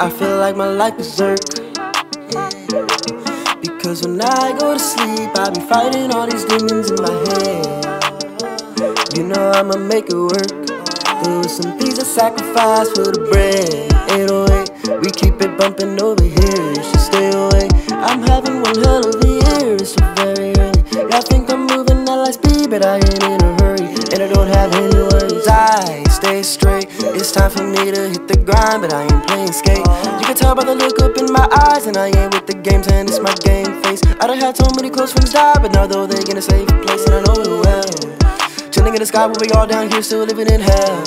I feel like my life is Zerk. Because when I go to sleep, I be fighting all these demons in my head. You know I'ma make it work. There some things I sacrifice for the bread. 808, we keep it bumping over here. You should stay away. I'm having one hell of a year. It's so very early. Y'all think I'm moving at light speed, but I ain't in a hurry. And I don't have any worries. I stay straight. It's time for me to hit the grind, but I ain't playing skate. You can tell by the look up in my eyes, and I ain't with the games, and it's my game face. I done had so many close friends die, but now though they in a safe place, and I know it well. Chilling in the sky, but we all down here still living in hell.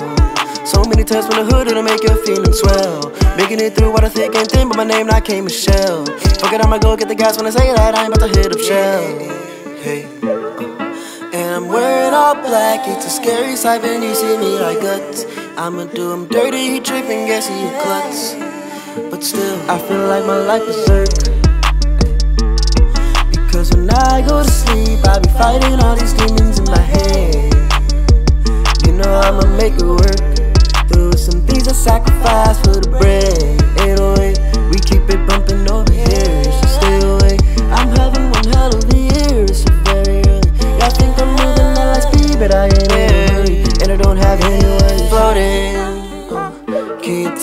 So many tests from the hood, it'll make your feelings swell. Making it through what I think ain't thin, but my name not K Michelle. Fuck it, I'ma go get the gas when I say that, I ain't about to hit up Shell. Hey. And I'm wearing all black, it's a scary sight when you see me like guts. I'ma do him dirty, he tripping, guess he a klutz. But still, I feel like my life is Zerk. Because when I go to sleep, I be fighting all these demons in my head. You know I'ma make it work. Was some things I sacrificed for the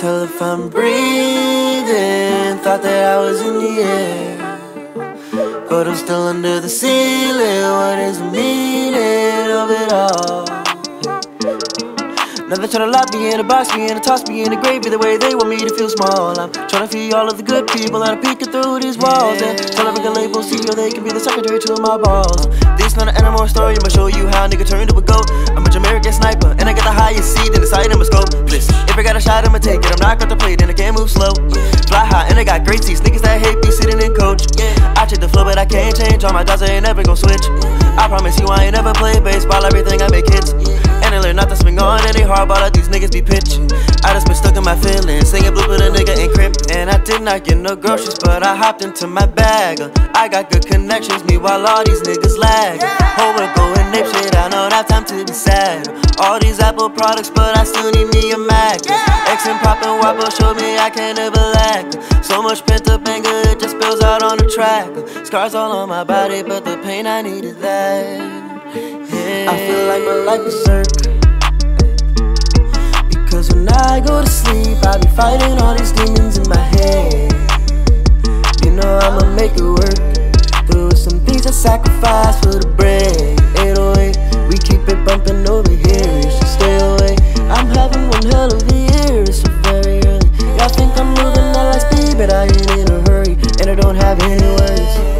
tell if I'm breathing? Thought that I was in the air. But I'm still under the ceiling. What is the meaning of it all? Now they're trying to lock me in a box, me in a toss me in the gravy the way they want me to feel small. I'm trying to feed all of the good people that are peeking through these walls. And trying to a label so they can be the secretary to my balls. This not an animal story, I'ma show you how a nigga turned to a goat. I'm a Jamaican sniper, and I got the highest seed in the sight of my scope. I got a shot, I'ma take it. I'm not contemplating, I can't move slow. Fly high, and I got great seats. Niggas that hate me sitting in coach. I check the flow, but I can't change. All my dots, I ain't never gon' switch. I promise you, I ain't never played baseball. Everything I make hits. And learn not to swing on any hard ball these niggas be pitching. I just been stuck in my feelings, singing blue with a nigga in crib. And I did not get no groceries, but I hopped into my bag. Uh, I got good connections, meanwhile all these niggas lag. Uh, Hold we're going ape shit, I don't have time to be sad. Uh, all these Apple products, but I still need me a Mac. Uh, X and pop and wobble showed me I can never lack. So much pent up anger, it just spills out on the track. Scars all on my body, but the pain I needed that. My life a berserk Because when I go to sleep I be fighting all these demons in my head. You know I'ma make it work. There were some things I sacrificed for the bread. 808, we keep it bumping over here. You should stay away. I'm having one hell of a year, it's so very early. Y'all think I'm moving at light speed But I ain't in a hurry. And I don't have any words